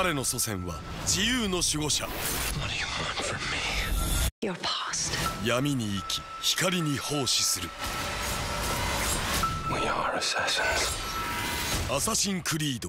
彼の祖先は自由の守護者。闇に生き光に奉仕する。アサシン・クリード